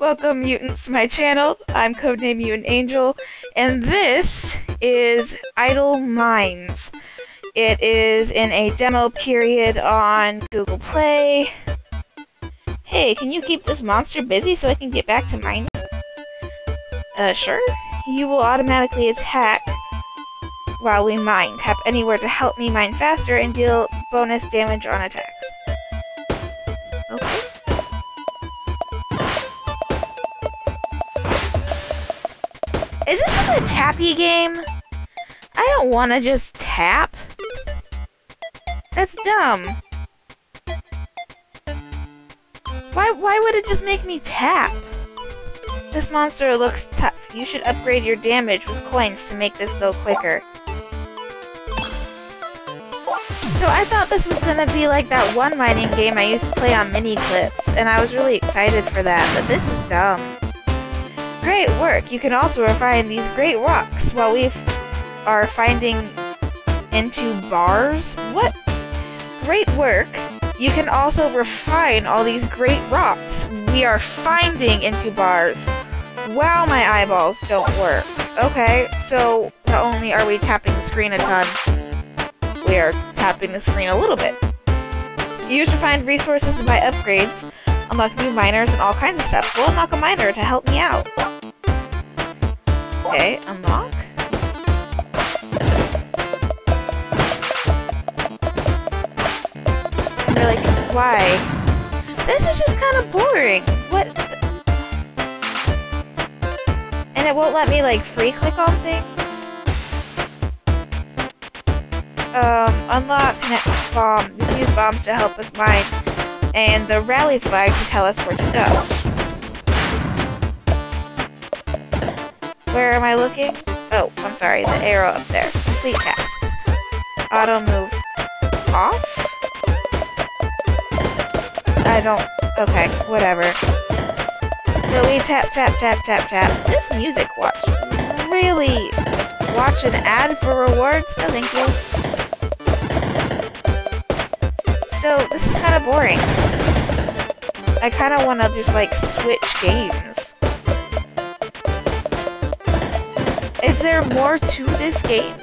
Welcome, mutants, to my channel. I'm Codename Mutant Angel, and this is Idle Mines. It is in a demo period on Google Play. Hey, can you keep this monster busy so I can get back to mining? Uh, sure. You will automatically attack while we mine. Tap anywhere to help me mine faster and deal bonus damage on attacks. Tappy game? I don't want to just tap. That's dumb. Why, why would it just make me tap? This monster looks tough. You should upgrade your damage with coins to make this go quicker. So I thought this was gonna be like that one mining game I used to play on Miniclips, and I was really excited for that, but this is dumb. Great work! You can also refine these great rocks while we are finding into bars. What? Great work! You can also refine all these great rocks we are finding into bars. Wow, my eyeballs don't work. Okay, so not only are we tapping the screen a ton, we are tapping the screen a little bit. Use refined resources to buy upgrades, unlock new miners, and all kinds of stuff. We'll unlock a miner to help me out. Okay, unlock. You're like, why? This is just kind of boring. What? And it won't let me, like, free click on things? Um, unlock next bomb. Use bombs to help us mine. And the rally flag to tell us where to go. Where am I looking? Oh, I'm sorry, the arrow up there. Complete tasks. Auto move off? I don't... Okay, whatever. So we tap, tap, tap, tap, tap. This music watch. Really? Watch an ad for rewards? No, thank you. So, this is kind of boring. I kind of want to just, like, switch games. Is there more to this game?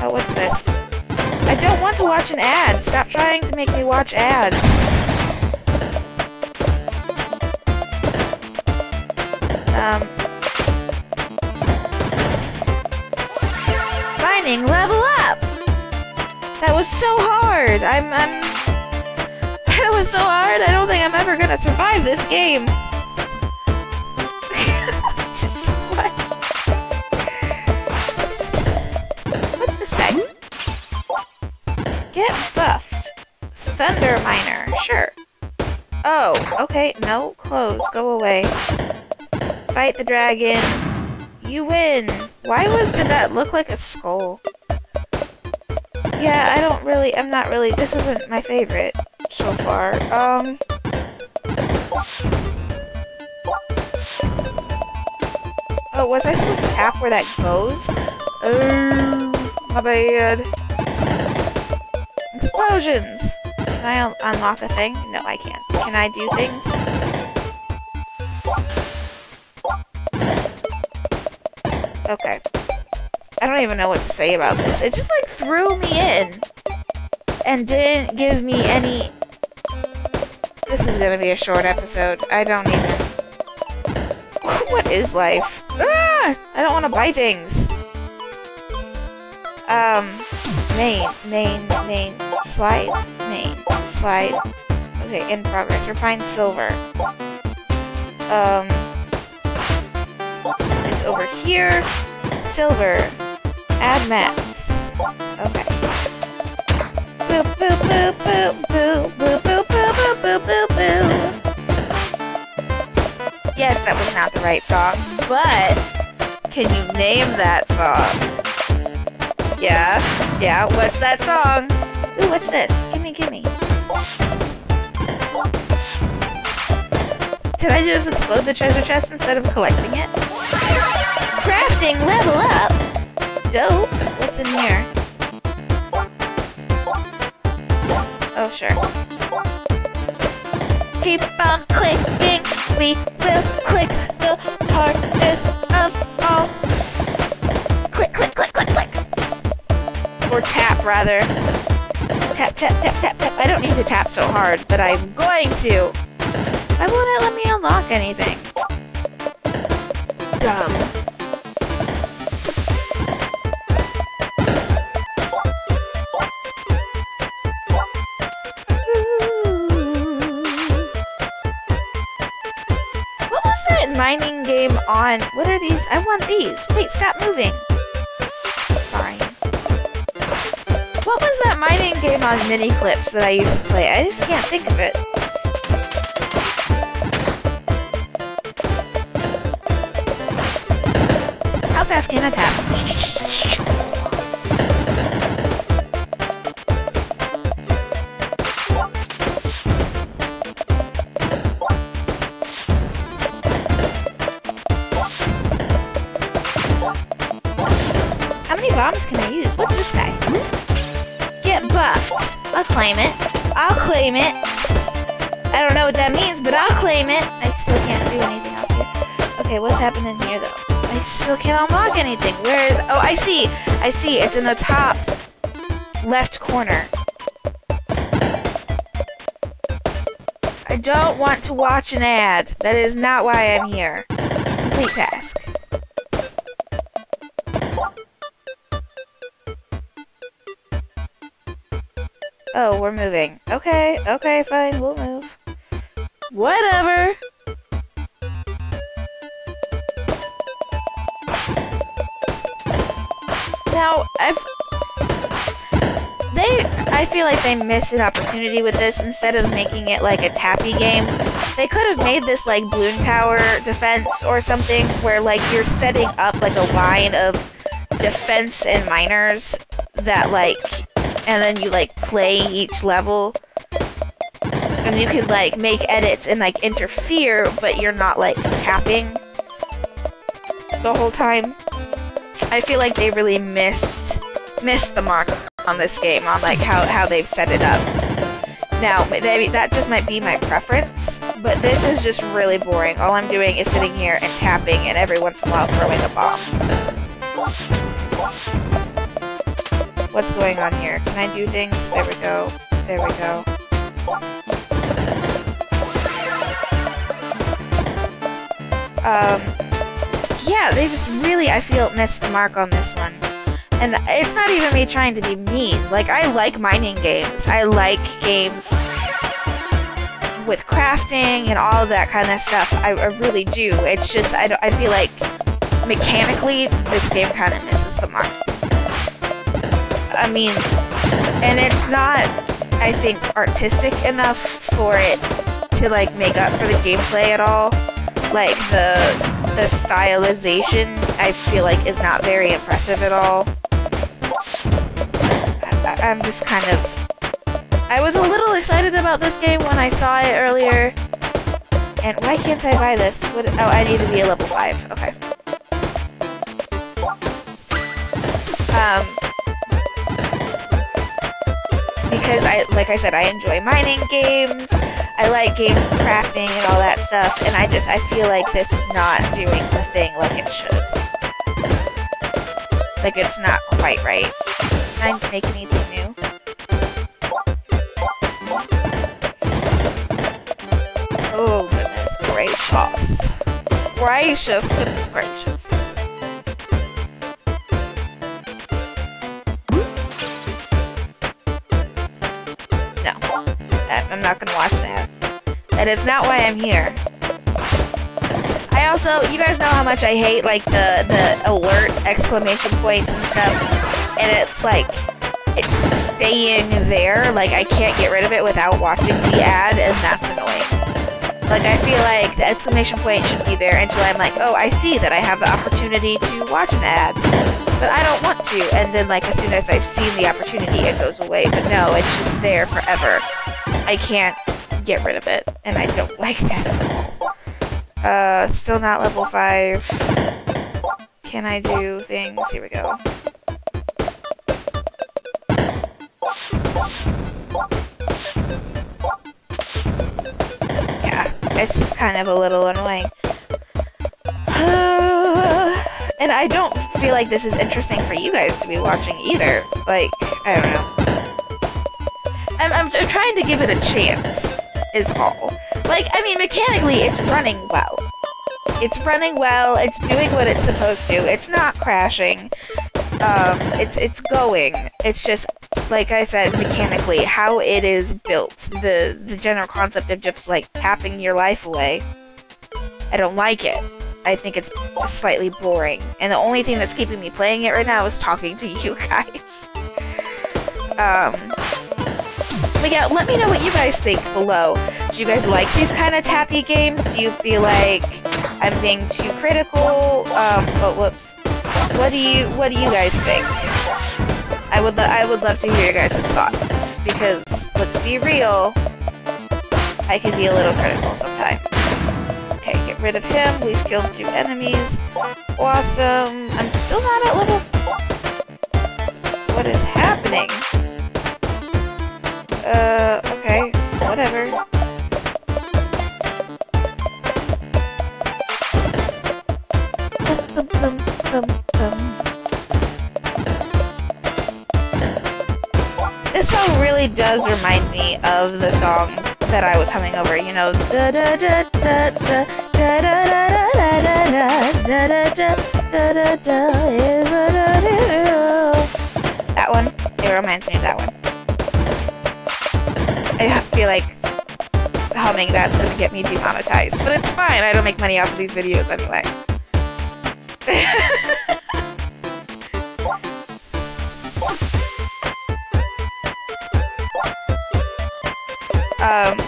Oh, what's this? I don't want to watch an ad! Stop trying to make me watch ads! Um... Mining, level up! That was so hard! I'm, I'm... That was so hard, I don't think I'm ever gonna survive this game! Thunder Miner, sure. Oh, okay, no, close, go away. Fight the dragon. You win! Why would did that look like a skull? Yeah, I don't really, I'm not really, this isn't my favorite so far. Um... Oh, was I supposed to tap where that goes? Oh, my bad. Explosions! Can I un unlock a thing? No, I can't. Can I do things? Okay. I don't even know what to say about this. It just, like, threw me in. And didn't give me any... This is gonna be a short episode. I don't even... what is life? Ah! I don't want to buy things. Um... Main. Main. Main. Slide. Slide. Okay, in progress. Refined silver. Um... It's over here. Silver. Add max. Okay. Boop, boop, boop, boop, boop, boop, boop, boop, boop, boop, boop, boop. Yes, that was not the right song, but can you name that song? Yeah, yeah, what's that song? Ooh, what's this? Gimme, gimme. Did I just explode the treasure chest instead of collecting it? Crafting level up! Dope. What's in here? Oh, sure. keep on clicking. We will click the hardest of all. Click, click, click, click, click. Or tap, rather. Tap, tap, tap, tap, tap. I don't need to tap so hard, but I'm going to. Why won't it let me unlock anything? Dumb. What was that mining game on? What are these? I want these. Wait, stop moving. Fine. What was that mining game on Miniclips that I used to play? I just can't think of it. I? How many bombs can I use? What's this guy? Get buffed. I'll claim it. I'll claim it. I don't know what that means, but I'll claim it. I still can't do anything else here. Okay, what's happening here though? I still can't unlock anything. Where is... Oh, I see. I see. It's in the top left corner. I don't want to watch an ad. That is not why I'm here. Complete task. Oh, we're moving. Okay, okay, fine, we'll move. Whatever! Now, I've... They... I feel like they missed an opportunity with this. Instead of making it like a tappy game, they could have made this like balloon Tower defense or something, where like you're setting up like a line of defense and miners that like and then you like play each level and you can like make edits and like interfere but you're not like tapping the whole time i feel like they really missed missed the mark on this game on like how, how they've set it up now maybe that just might be my preference but this is just really boring all i'm doing is sitting here and tapping and every once in a while throwing a bomb What's going on here? Can I do things? There we go. There we go. Um, yeah, they just really, I feel, missed the mark on this one. And it's not even me trying to be mean. Like, I like mining games. I like games with crafting and all that kind of stuff. I, I really do. It's just, I, I feel like mechanically, this game kind of misses the mark. I mean, and it's not, I think, artistic enough for it to like make up for the gameplay at all. Like the the stylization, I feel like is not very impressive at all. I, I'm just kind of, I was a little excited about this game when I saw it earlier. And why can't I buy this? What, oh, I need to be a level five. Okay. Um, because I, like I said, I enjoy mining games. I like games with crafting and all that stuff, and I just, I feel like this is not doing the thing like it should. Like it's not quite right. Can I make anything new? Oh goodness gracious. Gracious, goodness gracious. No. I'm not gonna watch that. Is not why I'm here. I also, you guys know how much I hate, like, the, the alert exclamation points and stuff. And it's like, it's staying there. Like, I can't get rid of it without watching the ad, and that's annoying. Like, I feel like the exclamation point should be there until I'm like, oh, I see that I have the opportunity to watch an ad. But I don't want to. And then, like, as soon as I've seen the opportunity, it goes away. But no, it's just there forever. I can't get rid of it. And I don't like that at all. Uh, still not level 5. Can I do things? Here we go. Yeah, it's just kind of a little annoying. and I don't feel like this is interesting for you guys to be watching either. Like, I don't know. I'm, I'm, I'm trying to give it a chance, is all. Like, I mean, mechanically, it's running well. It's running well, it's doing what it's supposed to, it's not crashing. Um, it's, it's going. It's just, like I said, mechanically, how it is built. The, the general concept of just, like, tapping your life away. I don't like it. I think it's slightly boring. And the only thing that's keeping me playing it right now is talking to you guys. Um, but yeah, let me know what you guys think below. Do you guys like these kind of tappy games? Do you feel like I'm being too critical? Um, oh, whoops. What do you What do you guys think? I would I would love to hear your guys' thoughts because let's be real, I can be a little critical sometimes. Okay, get rid of him. We've killed two enemies. Awesome. I'm still not at level. What is happening? Uh, okay, whatever. This song really does remind me of the song that I was humming over, you know, That one, it reminds me of that one. Feel like humming that's gonna get me demonetized, but it's fine. I don't make money off of these videos anyway. um,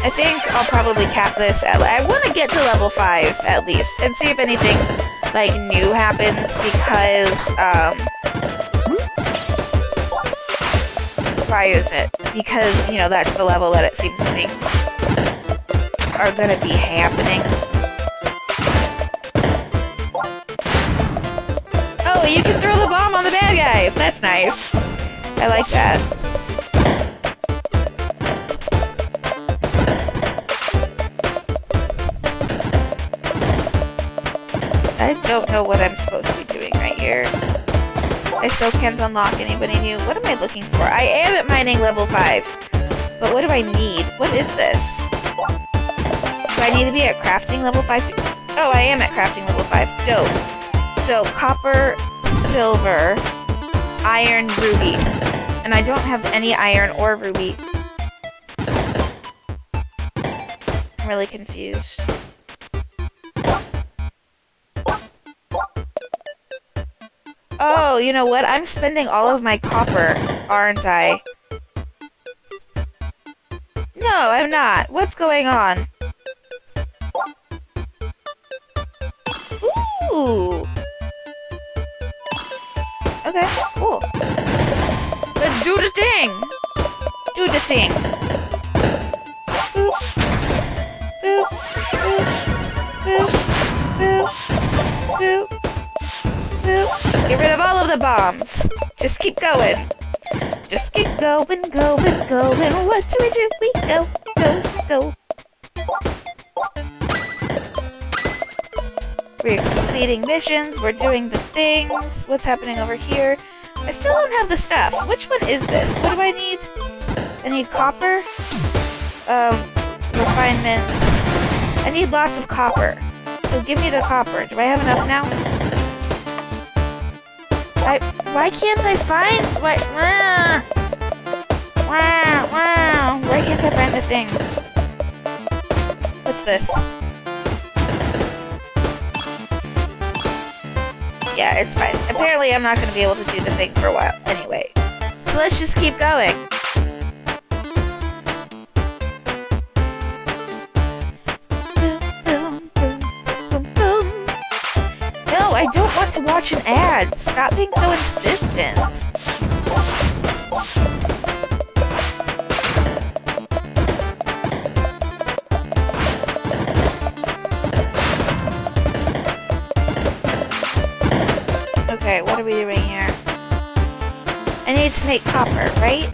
I think I'll probably cap this at, I want to get to level 5 at least, and see if anything, like, new happens, because, um, why is it? Because, you know, that's the level that it seems things are gonna be happening. Oh, you can throw the bomb on the bad guys! That's nice. I like that. I don't know what I'm supposed to be doing right here. I still can't unlock anybody new. What am I looking for? I am at mining level 5. But what do I need? What is this? Do I need to be at crafting level 5? Oh, I am at crafting level 5. Dope. So, copper, silver, iron, ruby. And I don't have any iron or ruby. I'm really confused. Oh, you know what? I'm spending all of my copper, aren't I? No, I'm not. What's going on? Ooh! Okay, cool. Let's do the thing! Do the thing! Boop. Boop. Boop. Boop. Boop. Boop. Get rid of all of the bombs! Just keep going! Just keep going, going, going. What do we do? We go, go, go. We're completing missions. We're doing the things. What's happening over here? I still don't have the stuff. Which one is this? What do I need? I need copper. Um, refinement. I need lots of copper. So give me the copper. Do I have enough now? I, why can't I find, why, uh, wow, wow, why can't I find the things? What's this? Yeah, it's fine. Apparently I'm not going to be able to do the thing for a while anyway. So let's just keep going. Don't want to watch an ad. Stop being so insistent. Okay, what are we doing here? I need to make copper, right?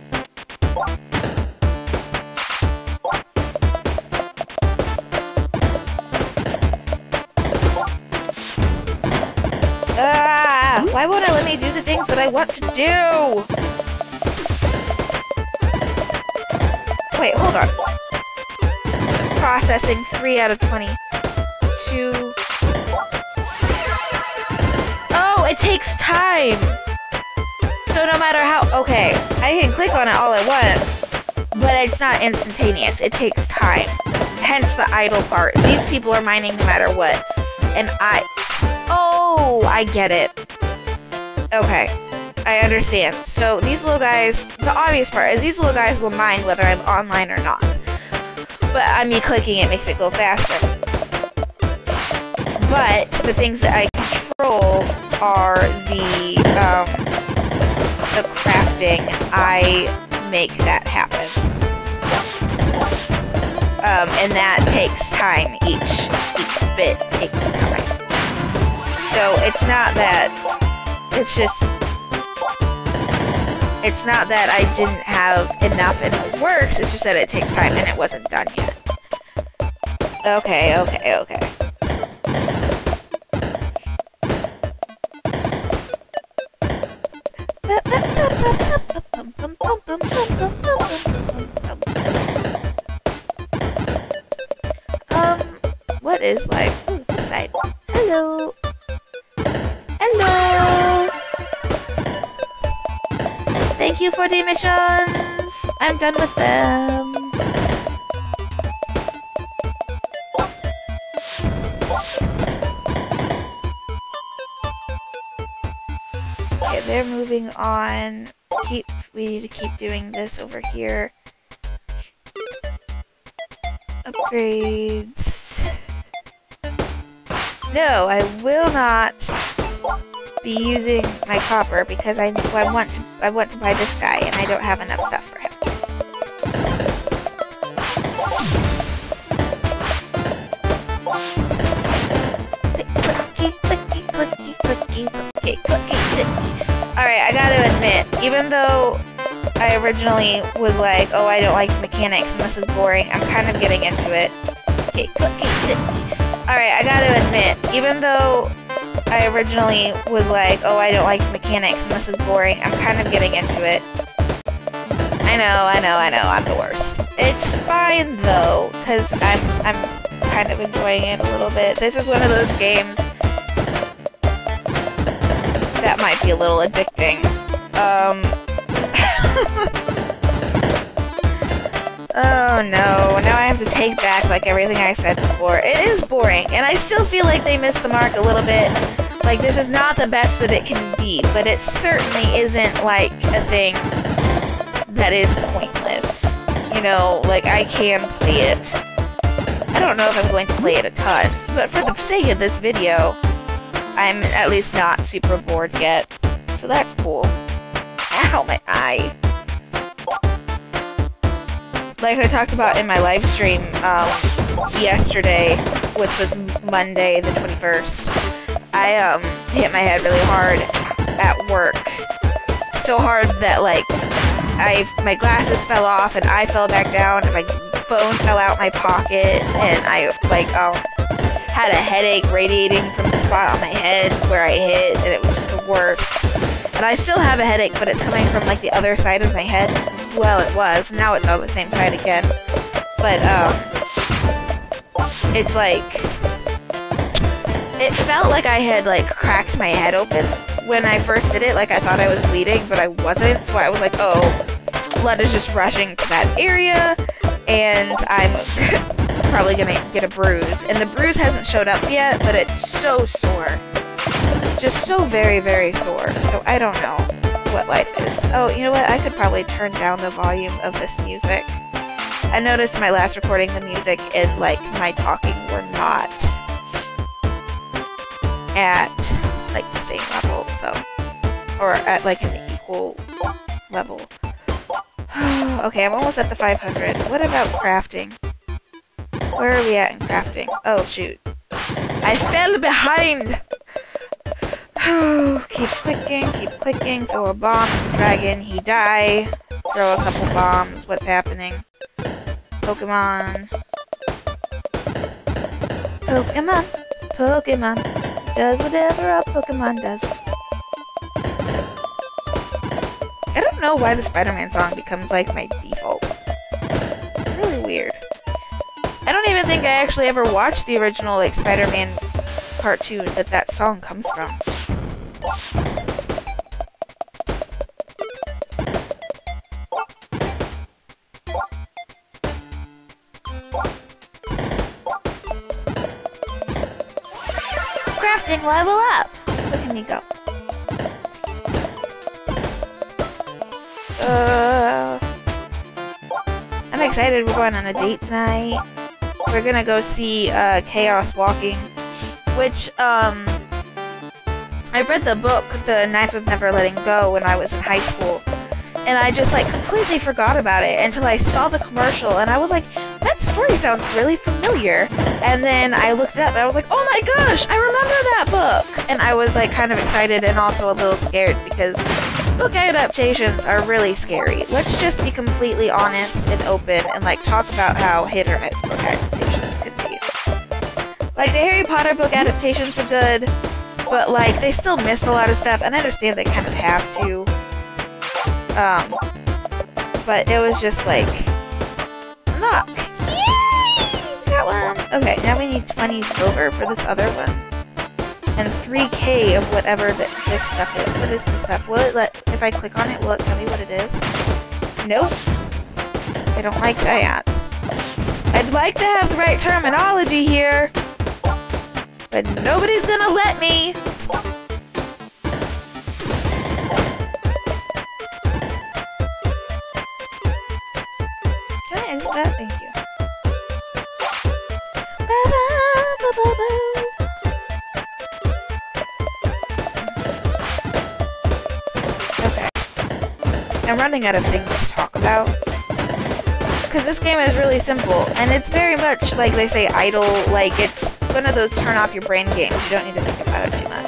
That I want to do! Wait, hold on. Processing 3 out of 20. 2... Oh, it takes time! So no matter how... Okay, I can click on it all I want, but it's not instantaneous. It takes time. Hence the idle part. These people are mining no matter what. And I... Oh, I get it. Okay. I understand. So these little guys, the obvious part is these little guys will mind whether I'm online or not. But I mean, clicking it makes it go faster. But the things that I control are the um, the crafting, I make that happen. Um, and that takes time. Each each bit takes time. So it's not that. It's just. It's not that I didn't have enough and it works. It's just that it takes time and it wasn't done yet. Okay, okay, okay. Um, what is life? Ooh. Hello. Hello. You for the missions. I'm done with them. Okay, they're moving on. Keep. We need to keep doing this over here. Upgrades. No, I will not be using my copper because I, I want to I want to buy this guy and I don't have enough stuff for him. Alright, I gotta admit, even though I originally was like, oh, I don't like mechanics and this is boring, I'm kind of getting into it. Alright, I gotta admit, even though I originally was like, oh, I don't like mechanics and this is boring, I'm kind of getting into it. I know, I know, I know, I'm the worst. It's fine though, because I'm, I'm kind of enjoying it a little bit. This is one of those games that might be a little addicting. Um... oh no, now I have to take back like everything I said before. It is boring, and I still feel like they missed the mark a little bit. Like, this is not the best that it can be, but it certainly isn't like a thing that is pointless. You know, like, I can play it. I don't know if I'm going to play it a ton, but for the sake of this video, I'm at least not super bored yet. So that's cool. Ow, my eye. Like I talked about in my live stream um, yesterday, which was Monday the 21st, I um, hit my head really hard at work. So hard that like I my glasses fell off and I fell back down and my phone fell out my pocket and I like um had a headache radiating from the spot on my head where I hit and it was just the worst. And I still have a headache, but it's coming from like the other side of my head. Well, it was. Now it's on the same side again. But um it's like it felt like I had like cracked my head open when I first did it. Like I thought I was bleeding, but I wasn't. So I was like, oh, blood is just rushing to that area, and I'm probably gonna get a bruise. And the bruise hasn't showed up yet, but it's so sore. Just so very, very sore. So I don't know what life is. Oh, you know what? I could probably turn down the volume of this music. I noticed my last recording the music and like my talking were not at like the same level, so or at like an equal level. okay, I'm almost at the 500. What about crafting? Where are we at in crafting? Oh shoot. I fell behind! keep clicking, keep clicking, throw a bomb the dragon, he die. Throw a couple bombs, what's happening? Pokemon. Pokemon, Pokemon, does whatever a Pokemon does. I don't know why the Spider-Man song becomes like my default. It's really weird. I don't even think I actually ever watched the original like Spider-Man cartoon that that song comes from. Crafting level up! Look at me go. Uh, I'm excited. We're going on a date tonight. We're gonna go see uh, Chaos Walking, which um, I read the book, The Knife of Never Letting Go, when I was in high school, and I just like completely forgot about it until I saw the commercial, and I was like, that story sounds really familiar. And then I looked it up and I was like, oh my gosh, I remember that book! And I was like kind of excited and also a little scared because book adaptations are really scary. Let's just be completely honest and open and like talk about how hit or miss book adaptations can be. Like the Harry Potter book adaptations are good, but like they still miss a lot of stuff and I understand they kind of have to. Um, but it was just like, look, one. Okay, now we need 20 silver for this other one. And 3k of whatever that this stuff is. What is this stuff? Will it let, if I click on it, will it tell me what it is? Nope. I don't like that. I'd like to have the right terminology here, but nobody's gonna let me. Can I exit that? Thank you. Okay. I'm running out of things to talk about. Because this game is really simple, and it's very much, like they say, idle, like it's one of those turn off your brain games. You don't need to think about it too much.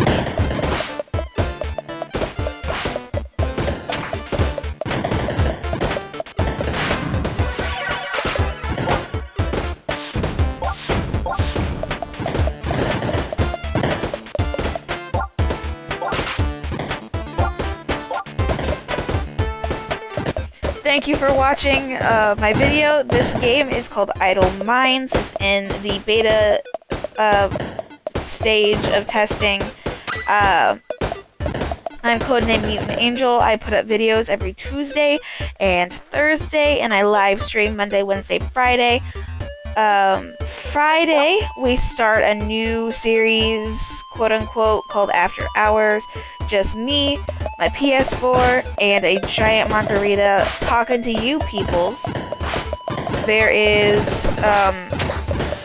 Thank you for watching uh, my video. This game is called Idle Mines. It's in the beta uh, stage of testing. Uh, I'm codenamed Mutant Angel. I put up videos every Tuesday and Thursday, and I live stream Monday, Wednesday, Friday. Um, Friday, we start a new series, quote unquote, called After Hours. Just me, my PS4, and a giant margarita talking to you peoples. There is um,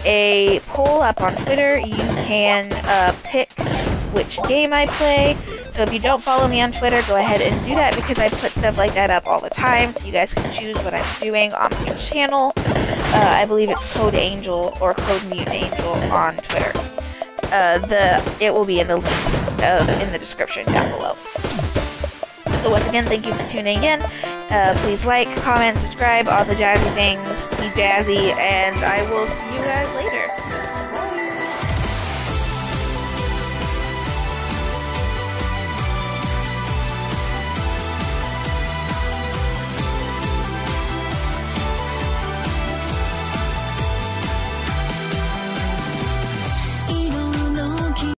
a poll up on Twitter. You can uh, pick which game I play. So if you don't follow me on Twitter, go ahead and do that because I put stuff like that up all the time. So you guys can choose what I'm doing on my channel. Uh, I believe it's Code Angel or Code Mute Angel on Twitter. Uh, the it will be in the links uh, in the description down below. So once again, thank you for tuning in. Uh, please like, comment, subscribe, all the jazzy things. Be jazzy, and I will see you guys later.